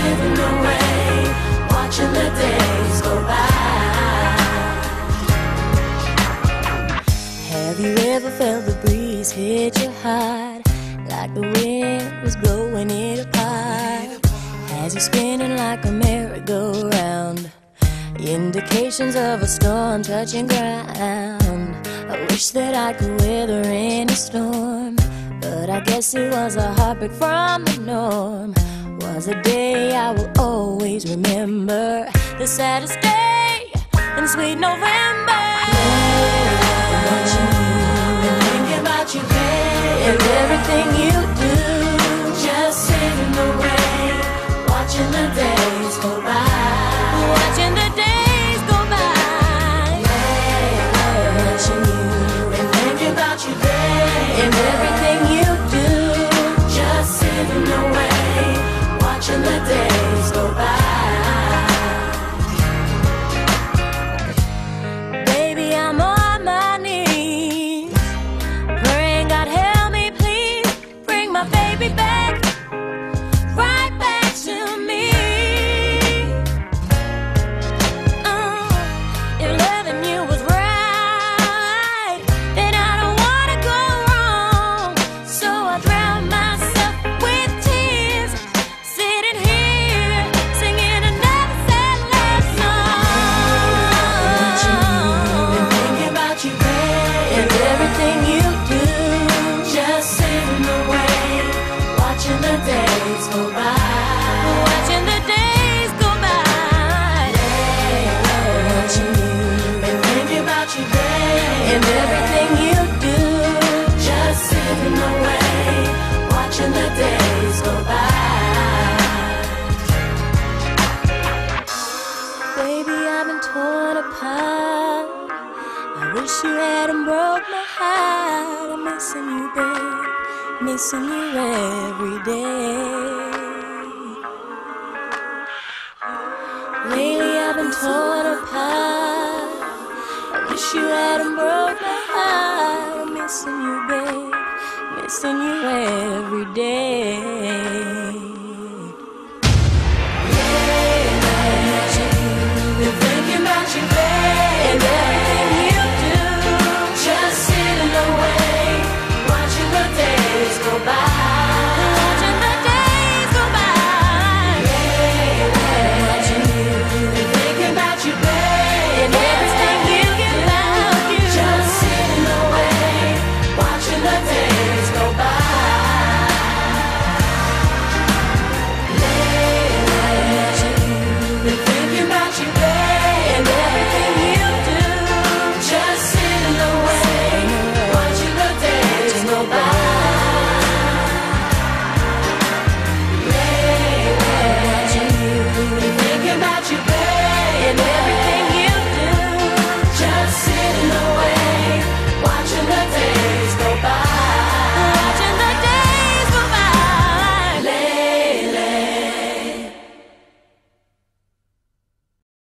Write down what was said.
living away, watching the days go by. Have you ever felt the breeze hit your heart like the wind was blowing it apart? As you're spinning like a merry-go-round, indications of a storm touching ground. I wish that I could weather any storm. But I guess it was a heartbreak from the norm. Was a day I will always remember, the saddest day in sweet November. Wish you hadn't broke my heart. I'm missing you. Missing you every day. you hadn't broke my heart. Missing you, babe. Missing you every day.